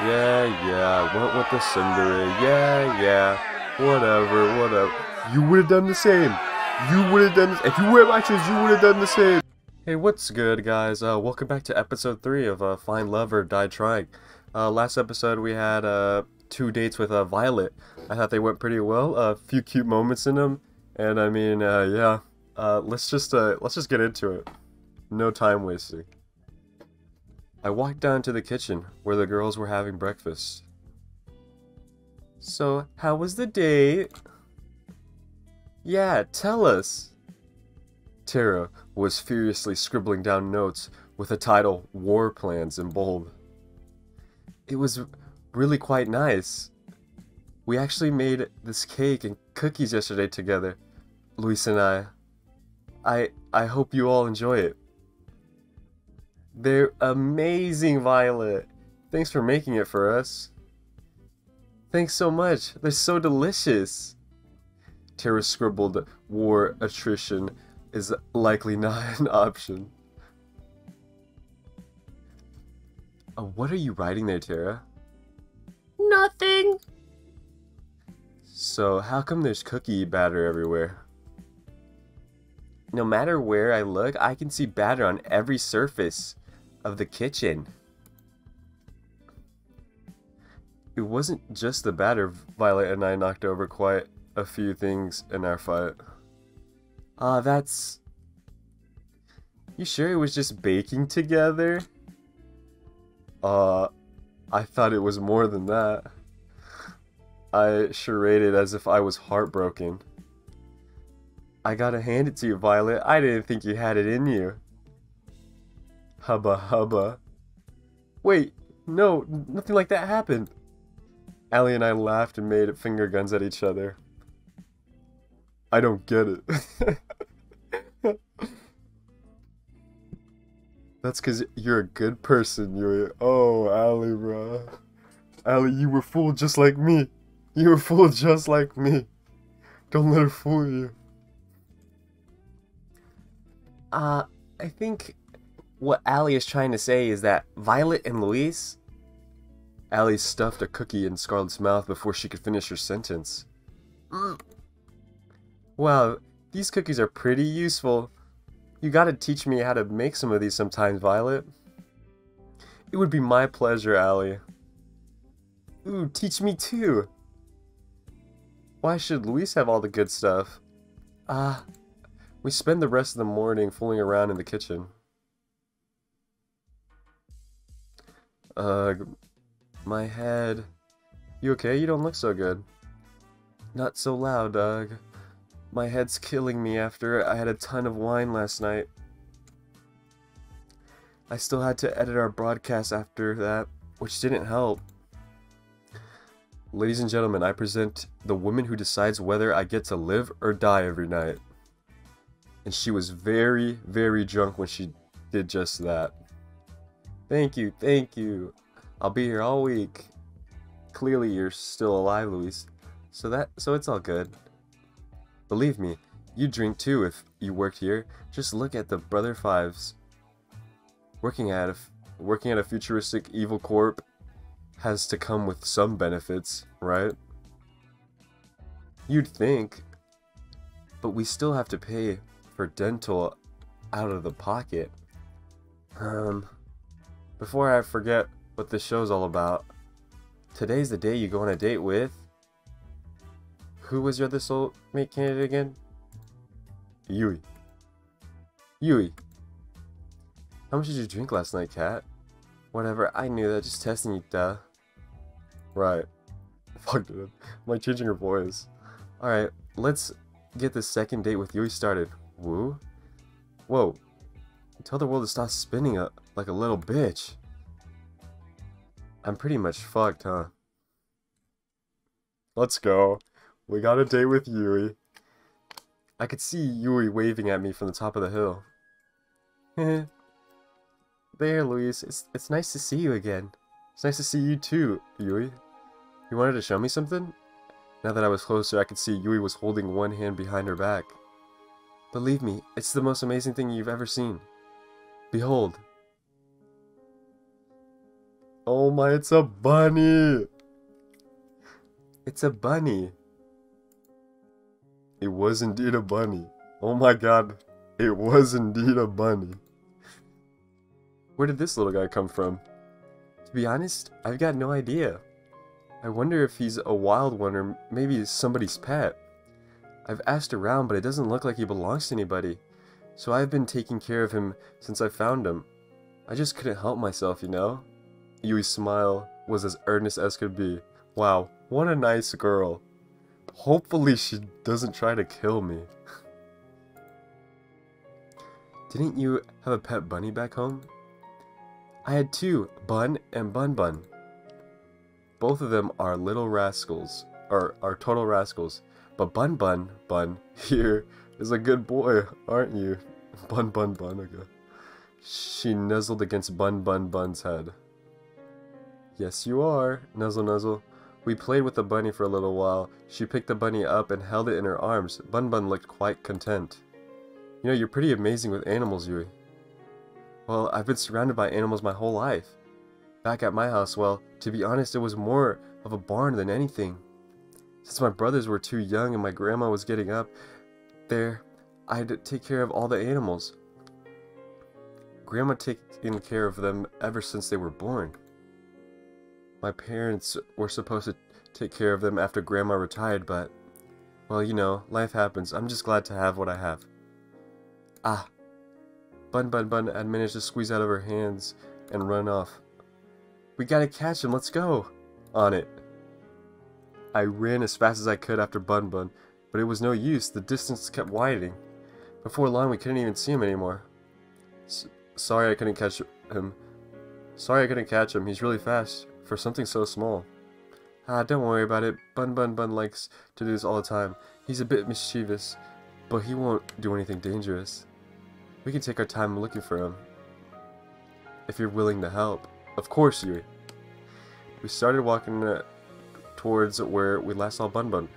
Yeah, yeah, went with the Cindery. Yeah, yeah, whatever, whatever. You would have done the same. You would have done. If you were my shoes, you would have done the same. Hey, what's good, guys? Uh, welcome back to episode 3 of uh, Find Love or Die Trying. Uh, last episode, we had uh, two dates with uh, Violet. I thought they went pretty well. A few cute moments in them. And I mean, uh, yeah. Uh, let's just uh, let's just get into it. No time wasting. I walked down to the kitchen where the girls were having breakfast. So, how was the date? Yeah, tell us. Tara was furiously scribbling down notes with the title War Plans in bold. It was really quite nice. We actually made this cake and cookies yesterday together, Luis and I. I I hope you all enjoy it. They're amazing, Violet. Thanks for making it for us. Thanks so much. They're so delicious. Tara scribbled war attrition is likely not an option. Uh, what are you writing there, Tara? Nothing. So, how come there's cookie batter everywhere? No matter where I look, I can see batter on every surface of the kitchen. It wasn't just the batter Violet and I knocked over quite a few things in our fight. Ah, uh, that's... You sure it was just baking together? Uh, I thought it was more than that. I charaded as if I was heartbroken. I gotta hand it to you, Violet. I didn't think you had it in you. Hubba hubba. Wait, no, nothing like that happened. Allie and I laughed and made finger guns at each other. I don't get it. That's because you're a good person, Yuri. Oh, Allie, bro. Allie, you were fooled just like me. You were fooled just like me. Don't let her fool you. Uh, I think what Allie is trying to say is that Violet and Luis. Allie stuffed a cookie in Scarlet's mouth before she could finish her sentence. Mm. Wow, these cookies are pretty useful. You gotta teach me how to make some of these sometimes, Violet. It would be my pleasure, Allie. Ooh, teach me too. Why should Luis have all the good stuff? Ah, uh, we spend the rest of the morning fooling around in the kitchen. Ugh, my head. You okay? You don't look so good. Not so loud, Doug. My head's killing me after I had a ton of wine last night. I still had to edit our broadcast after that, which didn't help. Ladies and gentlemen, I present the woman who decides whether I get to live or die every night. And she was very, very drunk when she did just that. Thank you, thank you. I'll be here all week. Clearly you're still alive, Luis. So that so it's all good. Believe me, you'd drink too if you worked here. Just look at the Brother Fives. Working at a working at a futuristic evil corp has to come with some benefits, right? You'd think. But we still have to pay for dental out of the pocket. Um before I forget what this show's all about, today's the day you go on a date with. Who was your other soulmate candidate again? Yui. Yui. How much did you drink last night, Cat? Whatever, I knew that, just testing you, duh. Right. Fuck, it. Am I changing her voice? Alright, let's get this second date with Yui started. Woo? Whoa. Tell the world to stop spinning up like a little bitch. I'm pretty much fucked, huh? Let's go. We got a date with Yui. I could see Yui waving at me from the top of the hill. there, Luis. It's, it's nice to see you again. It's nice to see you too, Yui. You wanted to show me something? Now that I was closer, I could see Yui was holding one hand behind her back. Believe me, it's the most amazing thing you've ever seen. Behold, Oh my, it's a bunny! It's a bunny. It was indeed a bunny. Oh my god, it was indeed a bunny. Where did this little guy come from? To be honest, I've got no idea. I wonder if he's a wild one or maybe somebody's pet. I've asked around, but it doesn't look like he belongs to anybody. So I've been taking care of him since I found him. I just couldn't help myself, you know? Yui's smile was as earnest as could be. Wow, what a nice girl. Hopefully she doesn't try to kill me. Didn't you have a pet bunny back home? I had two, Bun and Bun Bun. Both of them are little rascals, or are total rascals. But Bun Bun Bun here is a good boy, aren't you? Bun Bun Bunaga. She nuzzled against Bun Bun Bun's head. Yes, you are, Nuzzle Nuzzle. We played with the bunny for a little while. She picked the bunny up and held it in her arms. Bun Bun looked quite content. You know, you're pretty amazing with animals, Yui. Well, I've been surrounded by animals my whole life. Back at my house, well, to be honest, it was more of a barn than anything. Since my brothers were too young and my grandma was getting up there, I had to take care of all the animals. Grandma taken care of them ever since they were born. My parents were supposed to take care of them after Grandma retired, but, well, you know, life happens. I'm just glad to have what I have. Ah. Bun Bun Bun had managed to squeeze out of her hands and run off. We gotta catch him, let's go! On it. I ran as fast as I could after Bun Bun, but it was no use, the distance kept widening. Before long, we couldn't even see him anymore. S sorry I couldn't catch him. Sorry I couldn't catch him, he's really fast for something so small. Ah, don't worry about it. Bun Bun Bun likes to do this all the time. He's a bit mischievous, but he won't do anything dangerous. We can take our time looking for him. If you're willing to help. Of course, Yui. We started walking uh, towards where we last saw Bun Bun,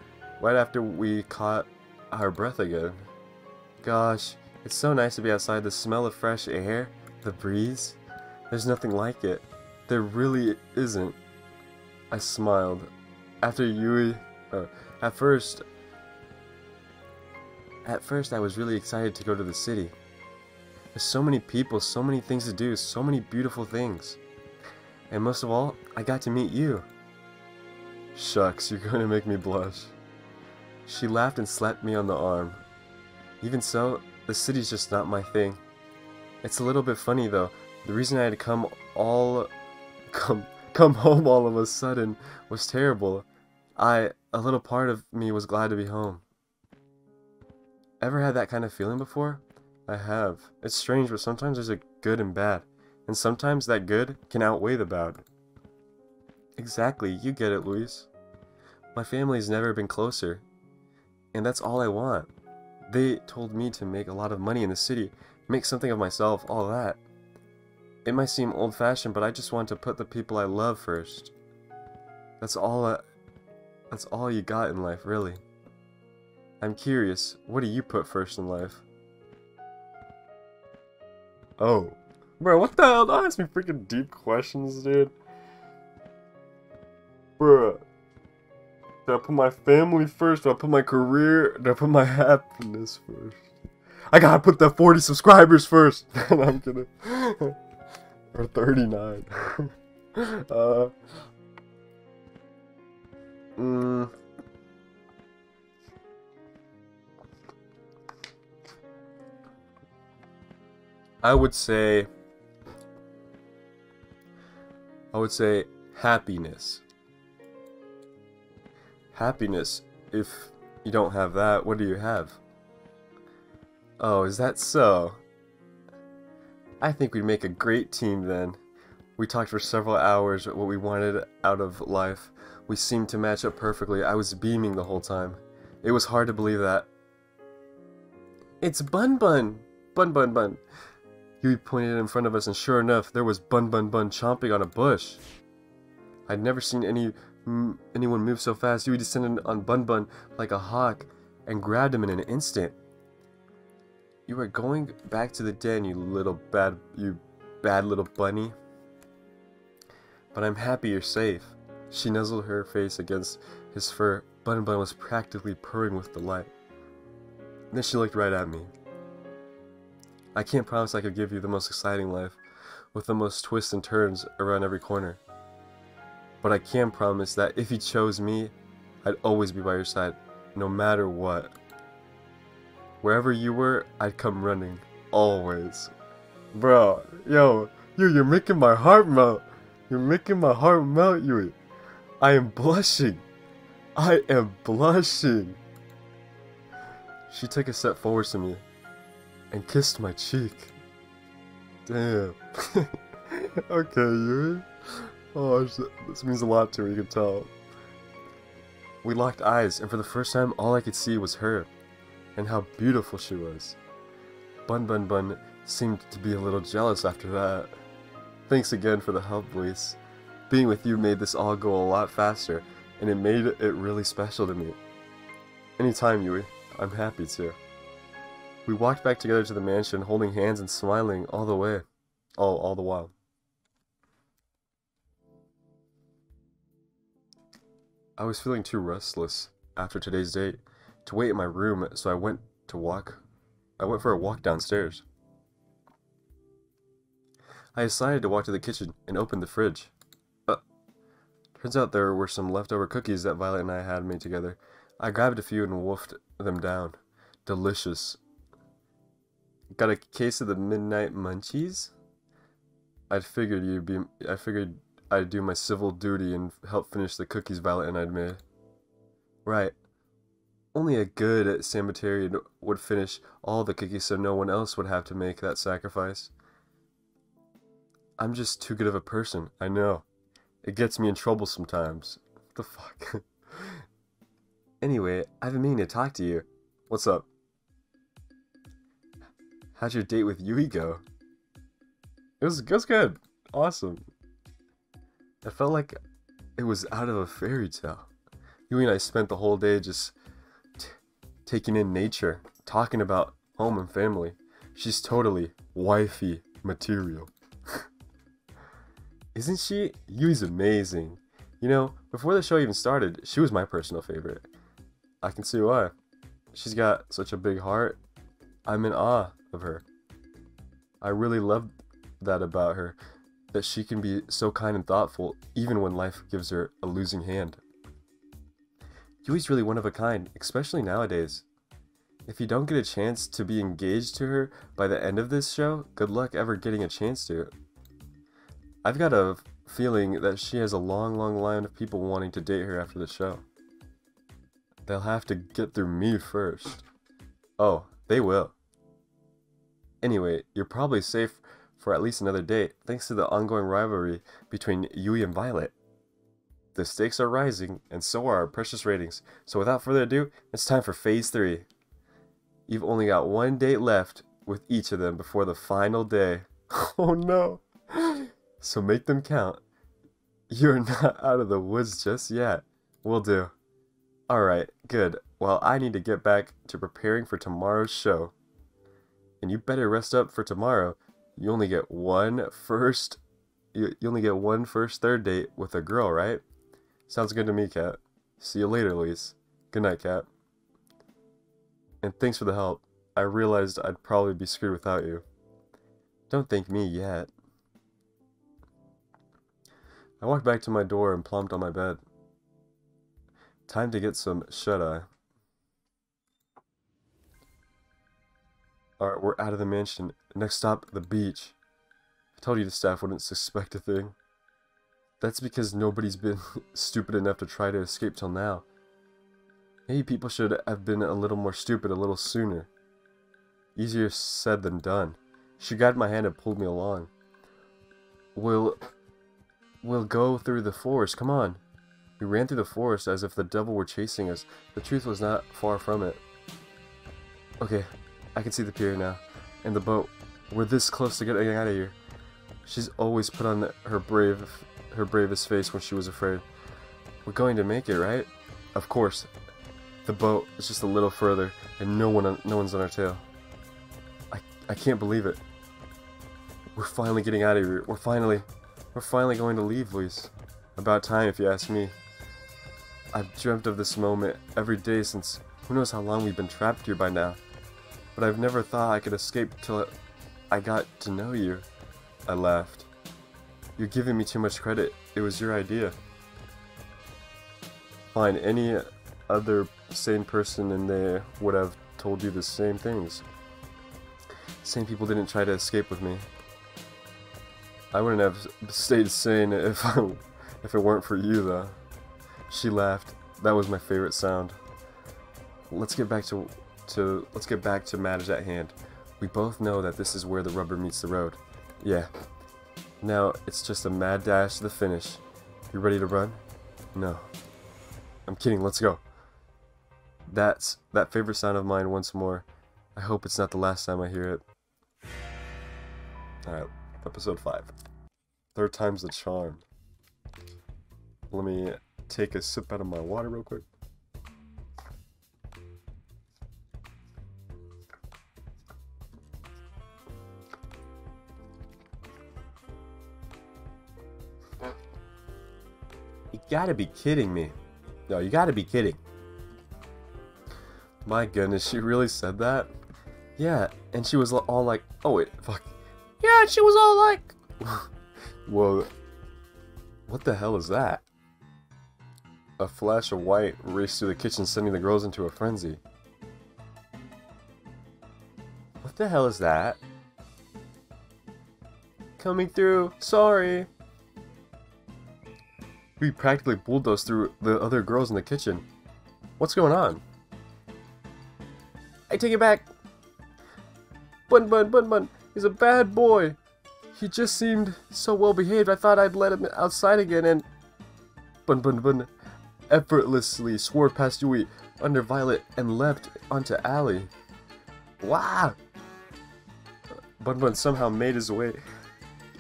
right after we caught our breath again. Gosh, it's so nice to be outside. The smell of fresh air, the breeze. There's nothing like it. There really isn't. I smiled. After Yui, uh, at first, at first I was really excited to go to the city. There's so many people, so many things to do, so many beautiful things. And most of all, I got to meet you. Shucks, you're going to make me blush. She laughed and slapped me on the arm. Even so, the city's just not my thing. It's a little bit funny though. The reason I had to come all come come home all of a sudden was terrible. I a little part of me was glad to be home. Ever had that kind of feeling before? I have. It's strange, but sometimes there's a good and bad, and sometimes that good can outweigh the bad. Exactly, you get it, Luis. My family's never been closer, and that's all I want. They told me to make a lot of money in the city, make something of myself, all that. It might seem old-fashioned, but I just want to put the people I love first. That's all I, that's all you got in life, really. I'm curious, what do you put first in life? Oh. Bro, what the hell? Don't ask me freaking deep questions, dude. Bruh. Do I put my family first? Do I put my career? Do I put my happiness first? I gotta put the 40 subscribers first. I'm kidding. or 39. uh, mm, I would say I would say happiness. Happiness. If you don't have that, what do you have? Oh, is that so? I think we'd make a great team then. We talked for several hours what we wanted out of life. We seemed to match up perfectly. I was beaming the whole time. It was hard to believe that. It's Bun Bun! Bun Bun Bun! Yui pointed in front of us and sure enough, there was Bun Bun Bun chomping on a bush. I'd never seen any anyone move so fast. Yui descended on Bun Bun like a hawk and grabbed him in an instant. You are going back to the den, you little bad, you bad little bunny. but I'm happy you're safe. She nuzzled her face against his fur. Bun Bun was practically purring with delight. Then she looked right at me. I can't promise I could give you the most exciting life, with the most twists and turns around every corner. But I can promise that if you chose me, I'd always be by your side, no matter what. Wherever you were, I'd come running, always. Bro, yo, you, you're making my heart melt. You're making my heart melt, Yui. I am blushing. I am blushing. She took a step forward to me and kissed my cheek. Damn. okay, Yui. Oh, this means a lot to her, you can tell. We locked eyes, and for the first time, all I could see was her, and how beautiful she was. Bun Bun Bun seemed to be a little jealous after that. Thanks again for the help, Luis. Being with you made this all go a lot faster, and it made it really special to me. Anytime, Yui, I'm happy to. We walked back together to the mansion, holding hands and smiling all the way. All, all the while. I was feeling too restless after today's date to wait in my room, so I went to walk. I went for a walk downstairs. I decided to walk to the kitchen and open the fridge. Uh, turns out there were some leftover cookies that Violet and I had made together. I grabbed a few and wolfed them down. Delicious. Got a case of the midnight munchies? I figured you'd be. I figured I'd do my civil duty and help finish the cookies Violet and I'd made. Right. Only a good Samaritan would finish all the cookies so no one else would have to make that sacrifice. I'm just too good of a person, I know. It gets me in trouble sometimes. What the fuck? anyway, I've been meaning to talk to you. What's up? How'd your date with Yui go? It was, it was good. Awesome. I felt like it was out of a fairy tale. Yui and I spent the whole day just taking in nature, talking about home and family. She's totally wifey material. Isn't she? Yui's amazing. You know, before the show even started, she was my personal favorite. I can see why. She's got such a big heart. I'm in awe of her. I really love that about her that she can be so kind and thoughtful even when life gives her a losing hand. Yui's really one of a kind, especially nowadays. If you don't get a chance to be engaged to her by the end of this show, good luck ever getting a chance to. I've got a feeling that she has a long, long line of people wanting to date her after the show. They'll have to get through me first. Oh, they will. Anyway, you're probably safe for at least another date, thanks to the ongoing rivalry between Yui and Violet. The stakes are rising, and so are our precious ratings. So without further ado, it's time for Phase 3. You've only got one date left with each of them before the final day. Oh no! So make them count. You're not out of the woods just yet. Will do. Alright, good. Well, I need to get back to preparing for tomorrow's show. And you better rest up for tomorrow you only get one first you, you only get one first third date with a girl, right? Sounds good to me, Cat. See you later, Luis. Good night, Cat. And thanks for the help. I realized I'd probably be screwed without you. Don't thank me yet. I walked back to my door and plumped on my bed. Time to get some shut-eye. Alright, we're out of the mansion. Next stop, the beach. I told you the staff wouldn't suspect a thing. That's because nobody's been stupid enough to try to escape till now. Maybe people should have been a little more stupid a little sooner. Easier said than done. She grabbed my hand and pulled me along. We'll... We'll go through the forest, come on. We ran through the forest as if the devil were chasing us. The truth was not far from it. Okay, I can see the pier now. And the boat. We're this close to getting out of here. She's always put on her brave, her bravest face when she was afraid. We're going to make it, right? Of course. The boat is just a little further, and no one, no one's on our tail. I, I can't believe it. We're finally getting out of here. We're finally. We're finally going to leave, Luis. About time, if you ask me. I've dreamt of this moment every day since who knows how long we've been trapped here by now. But I've never thought I could escape till I got to know you. I laughed. You're giving me too much credit. It was your idea. Fine, any other sane person in there would have told you the same things. Sane people didn't try to escape with me. I wouldn't have stayed sane if if it weren't for you, though. She laughed. That was my favorite sound. Let's get back to to let's get back to matters at hand. We both know that this is where the rubber meets the road. Yeah. Now it's just a mad dash to the finish. You ready to run? No. I'm kidding. Let's go. That's that favorite sound of mine once more. I hope it's not the last time I hear it. Alright, episode 5. Third time's the charm. Let me take a sip out of my water real quick. Gotta be kidding me. No, you gotta be kidding. My goodness, she really said that? Yeah, and she was all like, oh wait, fuck. Yeah, she was all like, Whoa. What the hell is that? A flash of white raced through the kitchen, sending the girls into a frenzy. What the hell is that? Coming through, sorry. We practically bulldozed through the other girls in the kitchen. What's going on? I take it back. Bun Bun Bun Bun is a bad boy. He just seemed so well behaved. I thought I'd let him outside again, and Bun Bun Bun effortlessly swore past Yui under Violet and leapt onto Allie. Wow! Bun Bun somehow made his way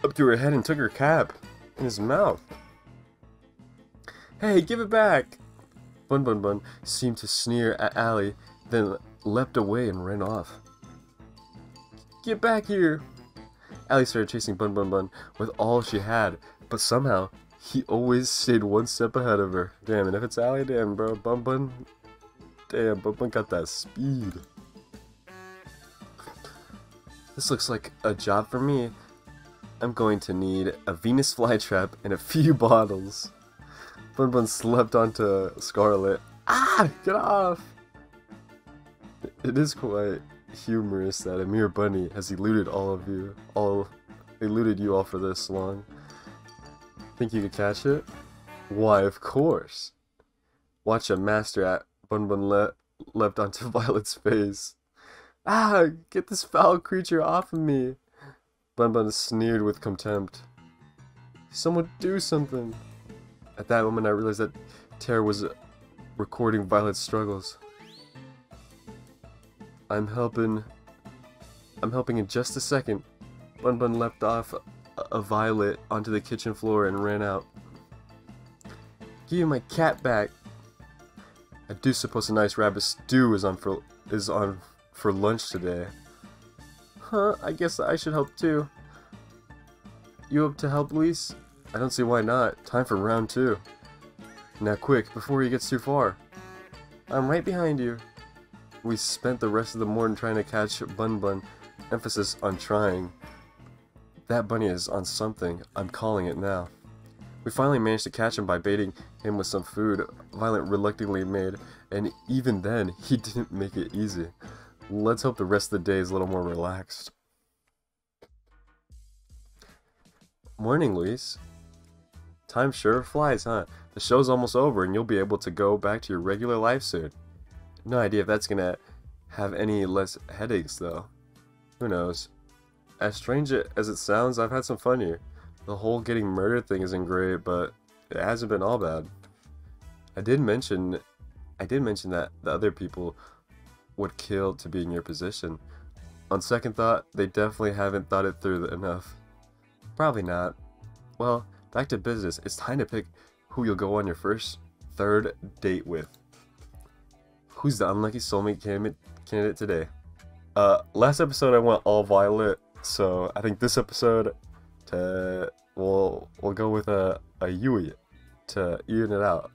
up to her head and took her cap in his mouth. Hey, give it back! Bun Bun Bun seemed to sneer at Allie, then leapt away and ran off. Get back here! Allie started chasing Bun Bun Bun with all she had, but somehow he always stayed one step ahead of her. Damn, and if it's Allie, damn, bro, Bun Bun, damn, Bun Bun got that speed. This looks like a job for me. I'm going to need a Venus flytrap and a few bottles. Bun Bun slept onto Scarlet. Ah! Get off! It is quite humorous that a mere bunny has eluded all of you, all eluded you all for this long. Think you could catch it? Why, of course. Watch a master at Bun Bun le leapt onto Violet's face. Ah, get this foul creature off of me. Bun Bun sneered with contempt. Someone do something. At that moment, I realized that Tara was recording Violet's struggles. I'm helping. I'm helping in just a second. Bun Bun leapt off a, violet onto the kitchen floor and ran out. Give me my cat back. I do suppose a nice rabbit stew is on for is on for lunch today. Huh? I guess I should help too. You up to help, Luis? I don't see why not. Time for round two. Now quick, before he gets too far. I'm right behind you. We spent the rest of the morning trying to catch Bun Bun. Emphasis on trying. That bunny is on something. I'm calling it now. We finally managed to catch him by baiting him with some food Violet reluctantly made, and even then, he didn't make it easy. Let's hope the rest of the day is a little more relaxed. Morning, Luis. Time sure flies, huh? The show's almost over and you'll be able to go back to your regular life soon. No idea if that's gonna have any less headaches, though. Who knows? As strange as it sounds, I've had some fun here. The whole getting murdered thing isn't great, but it hasn't been all bad. I did mention, I did mention that the other people would kill to be in your position. On second thought, they definitely haven't thought it through enough. Probably not. Well, back to business. It's time to pick who you'll go on your first, third date with. Who's the unlucky soulmate candidate, candidate today? Uh, last episode I went all violet, so I think this episode, to we'll we'll go with a a Yui to even it out.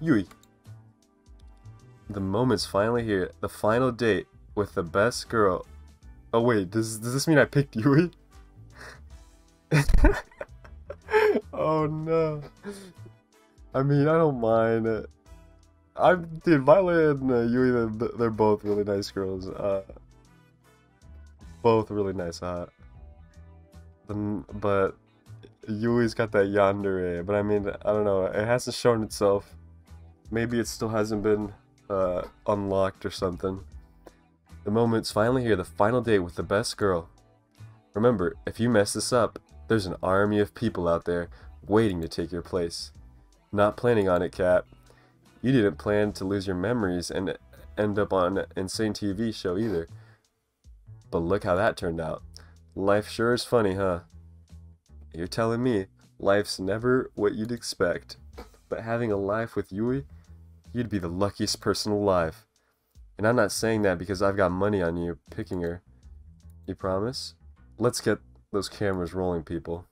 Yui. The moment's finally here. The final date with the best girl. Oh wait, does does this mean I picked Yui? oh no. I mean, I don't mind. I'm dude, Violet and uh, Yui, they're, they're both really nice girls. Uh, both really nice. Then, but Yui's got that yandere. But I mean, I don't know. It hasn't shown itself. Maybe it still hasn't been uh, unlocked or something. The moment's finally here. The final date with the best girl. Remember, if you mess this up, there's an army of people out there waiting to take your place. Not planning on it, Cat. You didn't plan to lose your memories and end up on an insane TV show either. But look how that turned out. Life sure is funny, huh? You're telling me life's never what you'd expect. But having a life with Yui, you'd be the luckiest person alive. And I'm not saying that because I've got money on you picking her. You promise? Let's get those cameras rolling, people.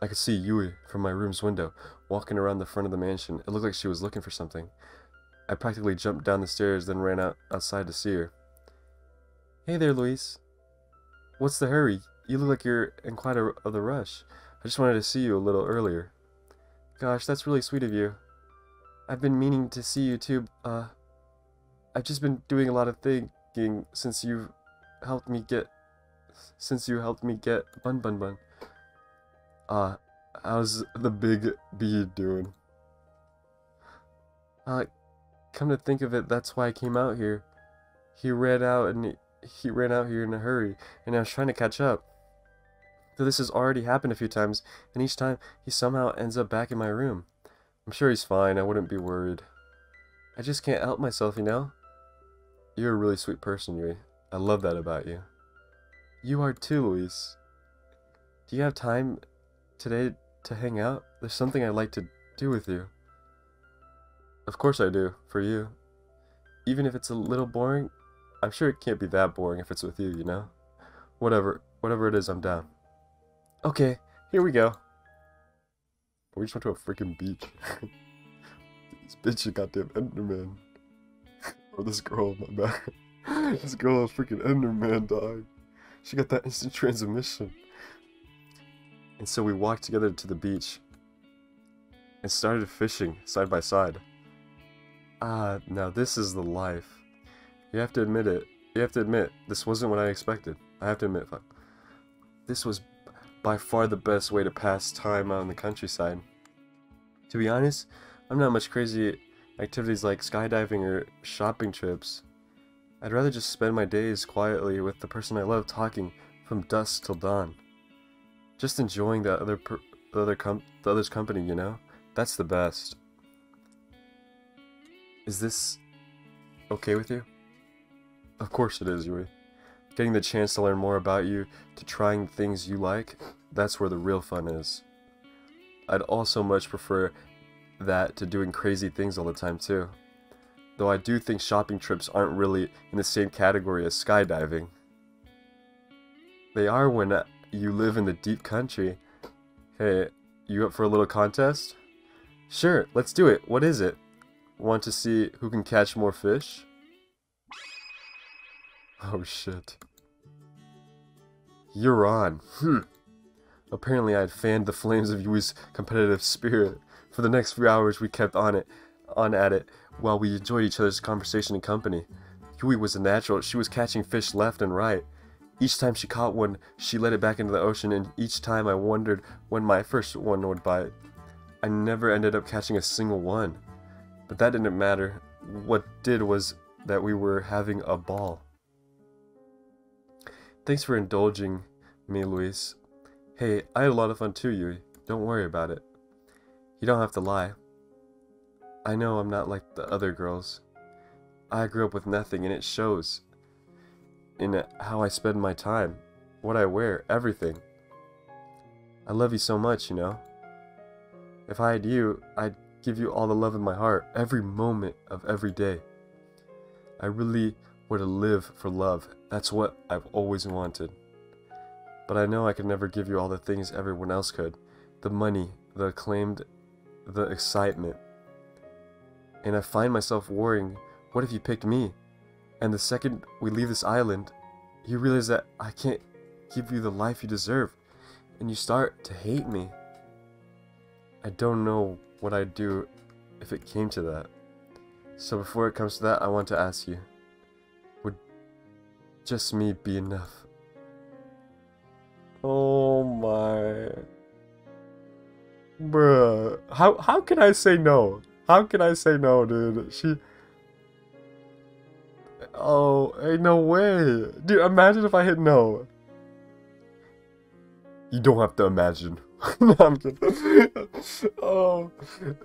I could see Yui from my room's window, walking around the front of the mansion. It looked like she was looking for something. I practically jumped down the stairs, then ran out outside to see her. Hey there, Luis. What's the hurry? You look like you're in quite a, of the rush. I just wanted to see you a little earlier. Gosh, that's really sweet of you. I've been meaning to see you too. Uh, I've just been doing a lot of thinking since you've helped me get, since you helped me get Bun Bun Bun. Uh, how's the big bee doing? Uh, come to think of it, that's why I came out here. He ran out and he, he ran out here in a hurry, and I was trying to catch up. Though this has already happened a few times, and each time he somehow ends up back in my room. I'm sure he's fine, I wouldn't be worried. I just can't help myself, you know? You're a really sweet person, Yui. I love that about you. You are too, Luis. Do you have time today to hang out? There's something I'd like to do with you. Of course I do, for you. Even if it's a little boring, I'm sure it can't be that boring if it's with you, you know? Whatever, whatever it is, I'm down. Okay, here we go. We just went to a freaking beach. this bitch a goddamn Enderman. or this girl, my bad. this girl a freaking Enderman, dog. She got that instant transmission. And so we walked together to the beach and started fishing side by side. Ah, now this is the life. You have to admit it. You have to admit, this wasn't what I expected. I have to admit, fuck. This was by far the best way to pass time out in the countryside. To be honest, I'm not much crazy activities like skydiving or shopping trips. I'd rather just spend my days quietly with the person I love talking from dusk till dawn. Just enjoying the other the other the other's company, you know? That's the best. Is this okay with you? Of course it is, Yui. Getting the chance to learn more about you, to trying things you like, that's where the real fun is. I'd also much prefer that to doing crazy things all the time too. Though I do think shopping trips aren't really in the same category as skydiving. They are when you live in the deep country. Hey, you up for a little contest? Sure, let's do it. What is it? Want to see who can catch more fish? Oh shit. You're on. Hmm. Apparently I had fanned the flames of Yui's competitive spirit. For the next few hours we kept on it, on at it, while we enjoyed each other's conversation and company. Yui was a natural, she was catching fish left and right. Each time she caught one, she let it back into the ocean, and each time I wondered when my first one would bite. I never ended up catching a single one. But that didn't matter. What did was that we were having a ball. Thanks for indulging me, Luis. Hey, I had a lot of fun too, Yui. Don't worry about it. You don't have to lie. I know I'm not like the other girls. I grew up with nothing and it shows in how I spend my time, what I wear, everything. I love you so much, you know. If I had you, I'd give you all the love in my heart, every moment of every day. I really want to live for love. That's what I've always wanted. But I know I could never give you all the things everyone else could the money, the acclaimed, the excitement. And I find myself worrying what if you picked me? And the second we leave this island, you realize that I can't give you the life you deserve, and you start to hate me. I don't know what I'd do if it came to that. So before it comes to that, I want to ask you just me be enough? Oh my. Bruh. How, how can I say no? How can I say no, dude? She. Oh, ain't no way. Dude, imagine if I hit no. You don't have to imagine. no, I'm kidding. oh,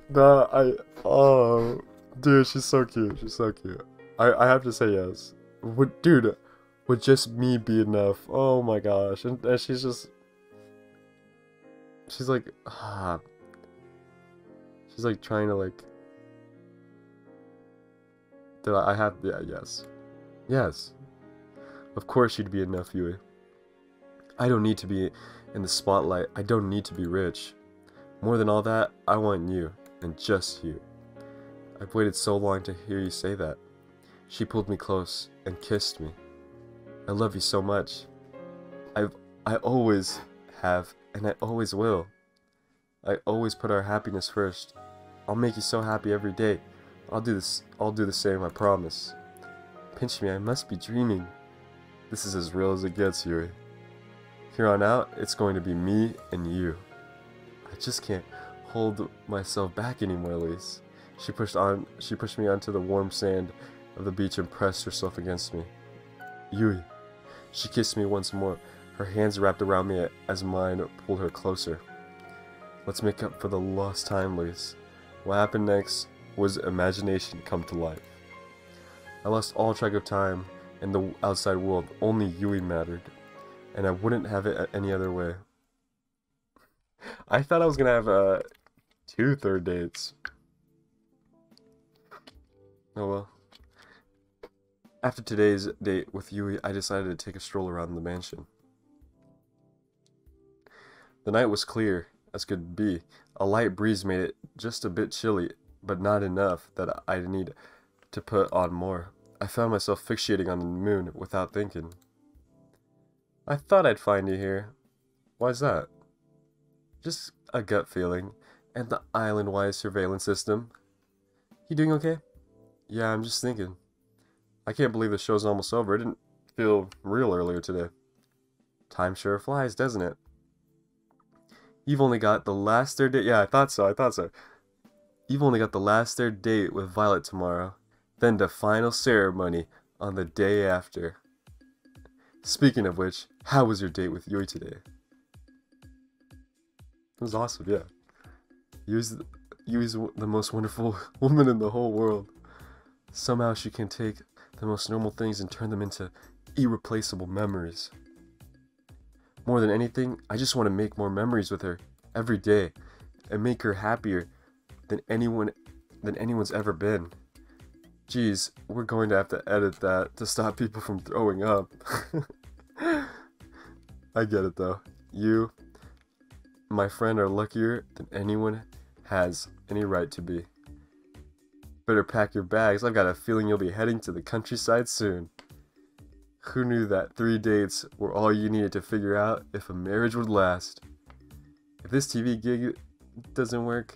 nah, I. Oh, dude, she's so cute. She's so cute. I, I have to say yes. Dude, would just me be enough? Oh my gosh. And, and she's just. She's like. Ah. She's like trying to like. Did I, I have. Yeah, yes. Yes. Of course you'd be enough, Yui. I don't need to be in the spotlight. I don't need to be rich. More than all that, I want you, and just you. I've waited so long to hear you say that. She pulled me close and kissed me. I love you so much. I've I always have and I always will. I always put our happiness first. I'll make you so happy every day. I'll do this I'll do the same, I promise. Pinch me, I must be dreaming. This is as real as it gets, Yuri. Here on out, it's going to be me and you. I just can't hold myself back anymore, Luis. She pushed on she pushed me onto the warm sand of the beach and pressed herself against me. Yui. She kissed me once more, her hands wrapped around me as mine pulled her closer. Let's make up for the lost time, Luis. What happened next was imagination come to life. I lost all track of time and the outside world. Only Yui mattered, and I wouldn't have it any other way. I thought I was gonna have uh, two third dates. Oh well. After today's date with Yui, I decided to take a stroll around the mansion. The night was clear as could be. A light breeze made it just a bit chilly, but not enough that I'd need to put on more. I found myself fixating on the moon without thinking. I thought I'd find you here. Why's that? Just a gut feeling. And the island-wide surveillance system. You doing okay? Yeah, I'm just thinking. I can't believe the show's almost over. It didn't feel real earlier today. Time sure flies, doesn't it? You've only got the last third date. Yeah, I thought so. I thought so. You've only got the last third date with Violet tomorrow. Then the final ceremony on the day after. Speaking of which, how was your date with Yui today? It was awesome, yeah. Yui's, Yui's the most wonderful woman in the whole world. Somehow she can take the most normal things and turn them into irreplaceable memories. More than anything, I just want to make more memories with her every day and make her happier than anyone than anyone's ever been. Geez, we're going to have to edit that to stop people from throwing up. I get it though. You, my friend, are luckier than anyone has any right to be. Better pack your bags. I've got a feeling you'll be heading to the countryside soon. Who knew that three dates were all you needed to figure out if a marriage would last? If this TV gig doesn't work,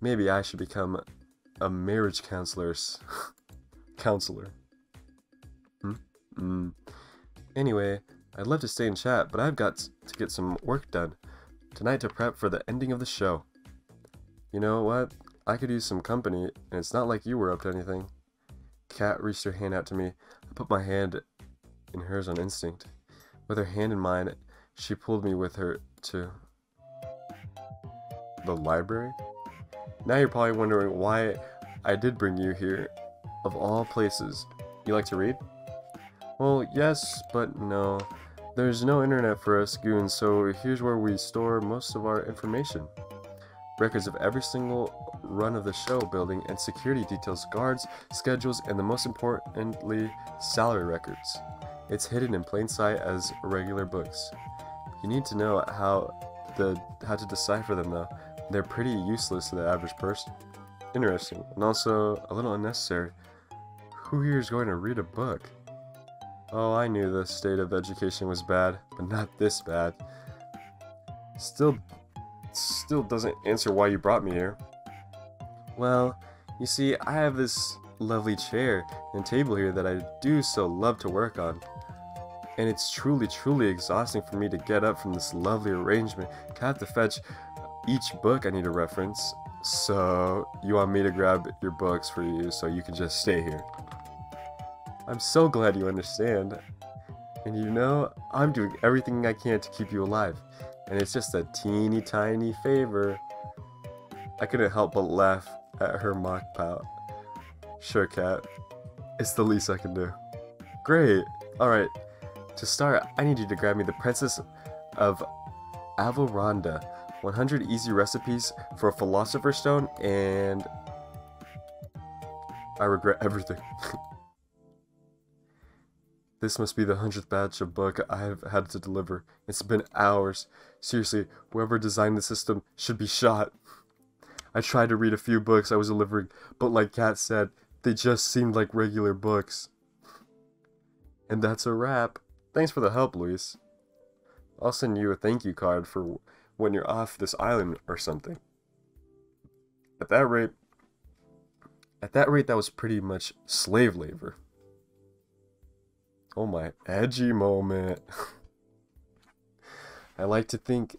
maybe I should become a marriage counselor. counselor. Hmm? Mm. Anyway, I'd love to stay and chat, but I've got to get some work done tonight to prep for the ending of the show. You know what? I could use some company, and it's not like you were up to anything. Kat reached her hand out to me. I put my hand in hers on instinct. With her hand in mine, she pulled me with her to the library. Now you're probably wondering why I did bring you here, of all places. You like to read? Well, yes, but no. There's no internet for us goons, so here's where we store most of our information. Records of every single run of the show building and security details guards, schedules, and the most importantly, salary records. It's hidden in plain sight as regular books. You need to know how the how to decipher them though. They're pretty useless to the average person. Interesting, and also a little unnecessary. Who here is going to read a book? Oh, I knew the state of education was bad, but not this bad. Still, still doesn't answer why you brought me here. Well, you see, I have this lovely chair and table here that I do so love to work on. And it's truly, truly exhausting for me to get up from this lovely arrangement. I have to fetch each book I need to reference. So, you want me to grab your books for you so you can just stay here. I'm so glad you understand. And you know, I'm doing everything I can to keep you alive. And it's just a teeny tiny favor. I couldn't help but laugh at her mock pout. Sure, Kat. It's the least I can do. Great. Alright. To start, I need you to grab me the Princess of Avalronda. 100 easy recipes for a Philosopher's Stone and... I regret everything. This must be the hundredth batch of book I have had to deliver. It's been hours. Seriously, whoever designed the system should be shot. I tried to read a few books I was delivering, but like Kat said, they just seemed like regular books. And that's a wrap. Thanks for the help, Luis. I'll send you a thank you card for when you're off this island or something. At that rate, at that rate, that was pretty much slave labor. Oh my edgy moment. I like to think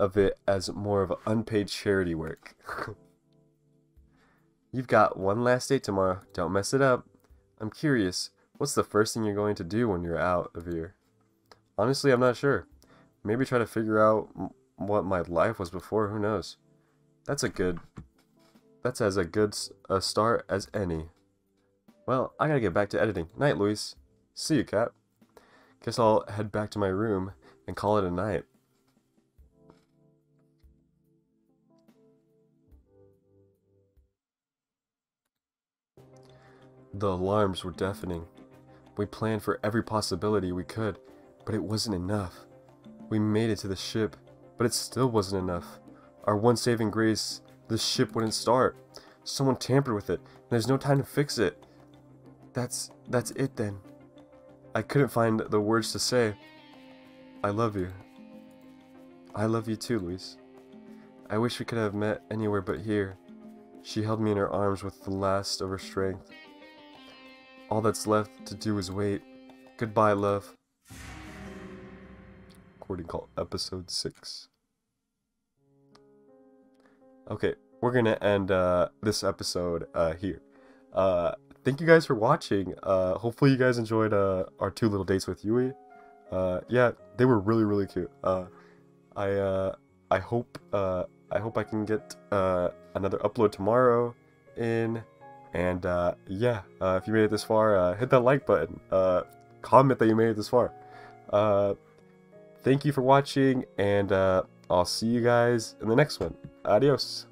of it as more of unpaid charity work. You've got one last date tomorrow. Don't mess it up. I'm curious, what's the first thing you're going to do when you're out of here? Honestly, I'm not sure. Maybe try to figure out what my life was before, who knows. That's a good... That's as a good a start as any. Well, I gotta get back to editing. Night, Luis. See you, Cap. Guess I'll head back to my room and call it a night. The alarms were deafening. We planned for every possibility we could, but it wasn't enough. We made it to the ship, but it still wasn't enough. Our one saving grace, the ship wouldn't start. Someone tampered with it, and there's no time to fix it. That's that's it then. I couldn't find the words to say. I love you. I love you too, Luis. I wish we could have met anywhere but here. She held me in her arms with the last of her strength. All that's left to do is wait. Goodbye, love. Recording call episode 6. Okay, we're gonna end uh, this episode uh, here. Uh, thank you guys for watching. Uh, hopefully you guys enjoyed uh, our two little dates with Yui. Uh, yeah, they were really really cute. Uh, I uh, I hope uh, I hope I can get uh, another upload tomorrow in. And uh, yeah, uh, if you made it this far, uh, hit that like button. Uh, comment that you made it this far. Uh, thank you for watching, and uh, I'll see you guys in the next one. Adios.